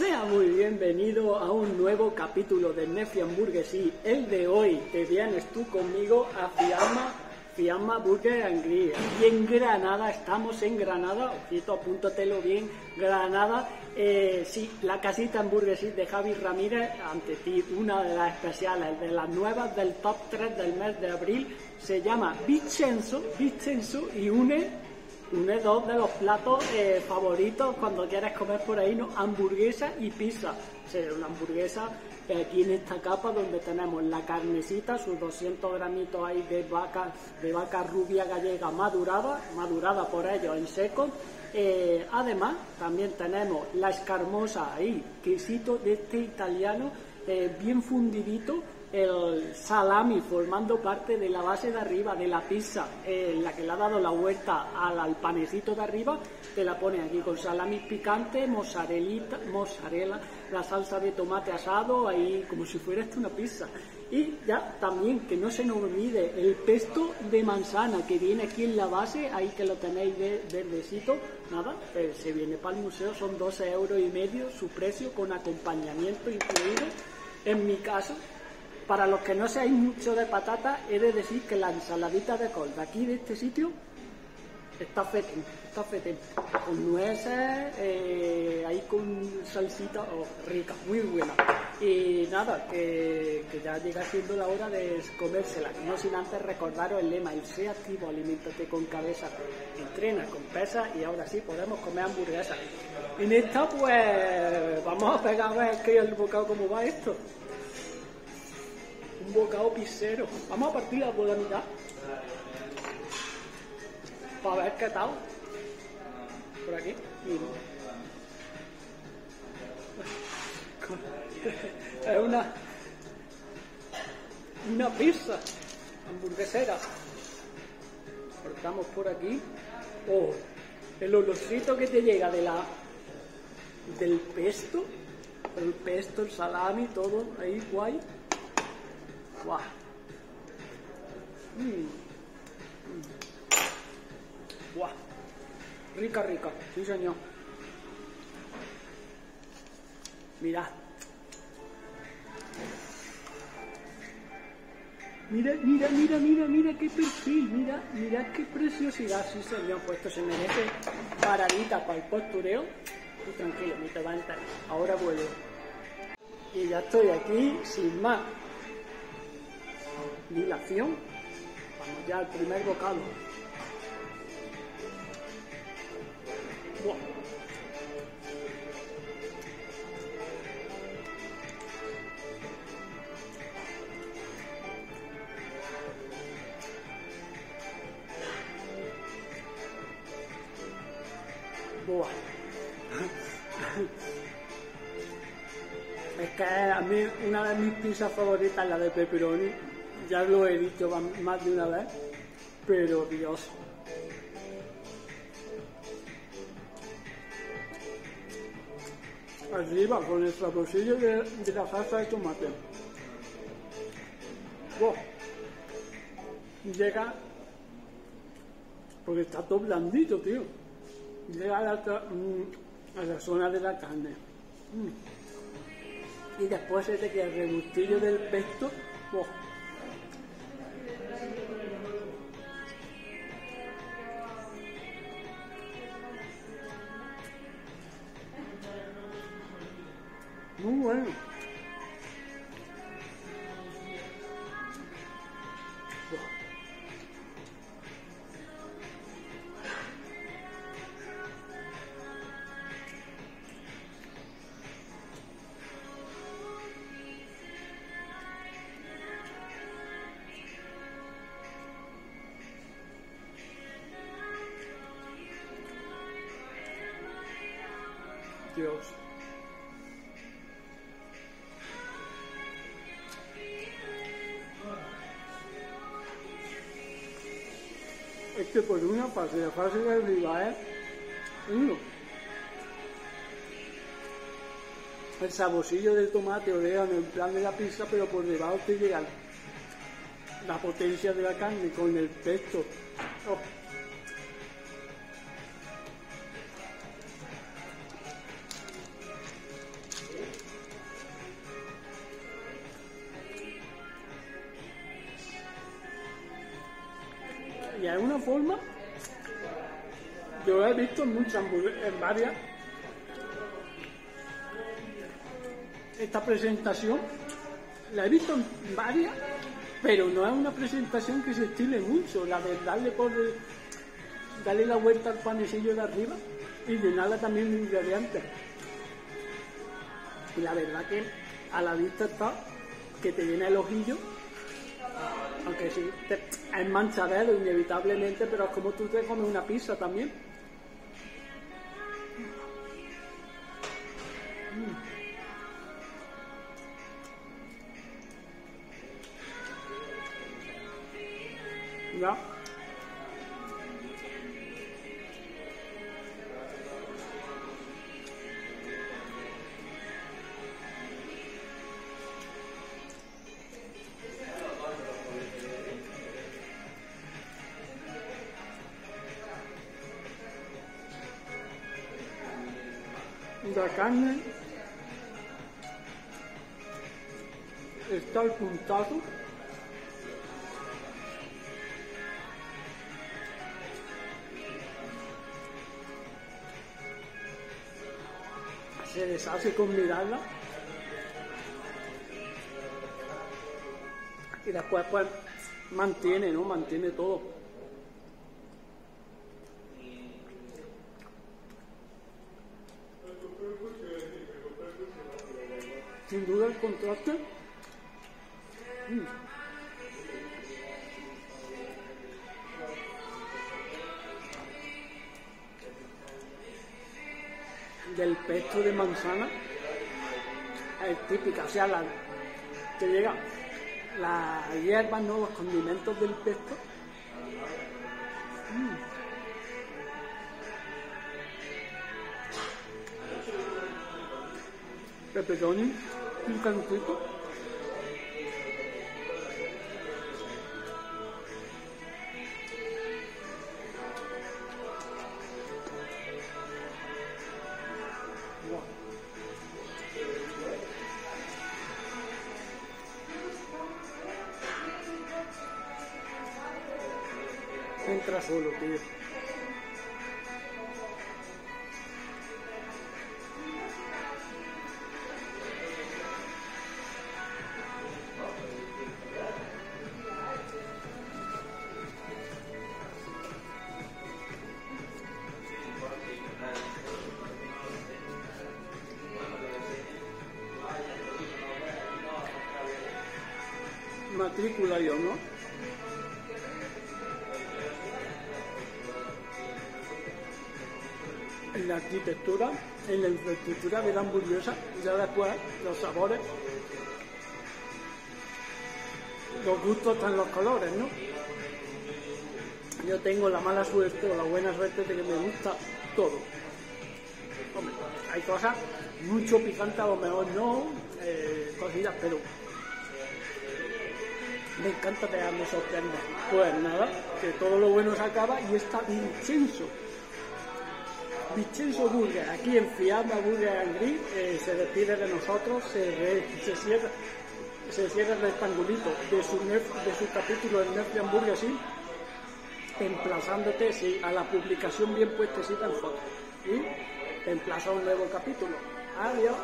Sea muy bienvenido a un nuevo capítulo de Nefi Hamburguesí. El de hoy te vienes tú conmigo a Fiamma, Fiamma Burger and Grill. Y en Granada, estamos en Granada, ojito, apúntatelo bien, Granada. Eh, sí, la casita hamburguesí de Javi Ramírez, ante ti, una de las especiales, de las nuevas del top 3 del mes de abril, se llama Vincenzo, Vincenzo y une une dos de los platos eh, favoritos cuando quieres comer por ahí, ¿no? Hamburguesa y pizza. O una hamburguesa eh, aquí en esta capa donde tenemos la carnecita, sus 200 gramitos ahí de vaca, de vaca rubia gallega madurada, madurada por ellos en seco. Eh, además, también tenemos la escarmosa ahí, quesito de este italiano, bien fundidito, el salami formando parte de la base de arriba de la pizza, eh, la que le ha dado la vuelta al, panecito de arriba, te la pone aquí con salami picante, mozzarella, la salsa de tomate asado, ahí como si fuera esto una pizza. Y ya también que no se nos olvide el pesto de manzana que viene aquí en la base, ahí que lo tenéis de verdecito, nada, eh, se viene para el museo, son 12 euros y medio su precio con acompañamiento incluido. En mi caso, para los que no seáis mucho de patata, he de decir que la ensaladita de col de aquí, de este sitio, está fetén, está fetén. Con nueces, eh, ahí con salsita oh, rica, muy buena. Y nada, que, ya llega siendo la hora de comérsela. No sin antes recordaros el lema, el sé activo, alimentate con cabeza, entrena con pesa y ahora sí podemos comer hamburguesas. En esta pues vamos a pegar a ver que el bocado cómo va esto un bocado pisero. Vamos a partirla por la mitad. Para ver qué tal. Por aquí. Es una. Una pizza. Hamburguesera. Cortamos por aquí. Oh, el olorcito que te llega de la. del pesto. El pesto, el salami, todo ahí guay. ¡Guau! Mm. ¡Guau! Rica, rica. Sí, señor. Mira. Mira, mira, mira, mira, mira qué perfil, mira, mira qué preciosidad, sí señor, pues esto se merece paradita para el postureo. Tú tranquilo, ni te va a entrar. Ahora vuelvo. Y ya estoy aquí, sin más dilación. Vamos ya al primer bocado. Buah. Es que a mí una de mis pizzas favoritas es la de pepperoni ya lo he dicho más de una vez, pero Dios. Arriba con el saborcillo de, la salsa de tomate. Llega, porque está todo blandito, tío. Llega a la, mm, a la zona de la carne. Mm. Y después se te queda el rebustillo del pesto. Muy bueno. Dios. Que por una fase de arriba uno. El saborcillo del tomate orégano en plan de la pizza, pero por debajo te llega la potencia de la carne con el pesto. Oh. Y hay una forma, yo lo he visto en muchas, en varias, esta presentación, la he visto en varias, pero no es una presentación que se estile mucho, la de darle por darle la vuelta al panecillo de arriba y llenarla también de ingredientes. Y la verdad que a la vista está que te llena el ojillo, aunque sí, te, es manchadero inevitablemente, pero es como tú te comes una pizza también. Mm. Ya. La carne está al puntazo se deshace con mirarla y después pues mantiene, ¿no? Mantiene todo. Sin duda el contraste. Mm. del pesto de manzana es típica, o sea, la, que llega las hierbas, ¿no? los condimentos del pesto. Mm. Pepperoni, un cantito. entra solo, tío. Matrícula yo, ¿no? en la arquitectura, en la infraestructura de la hamburguesa, ya después los sabores, los gustos están los colores, ¿no? Yo tengo la mala suerte o la buena suerte de que me gusta todo. Hay cosas mucho picantes, a lo mejor no, eh, cosillas, pero me encanta dejarme sorprender. Pues nada, que todo lo bueno se acaba y está Vincenzo. Vincenzo Burger, aquí en Fiamma Burger and Grill, eh, se despide de nosotros, se, cierra el rectangulito de su, de su capítulo de Netflix Hamburger sí, emplazándote sí, a la publicación bien puestecita en foto. Y emplaza un nuevo capítulo. Adiós.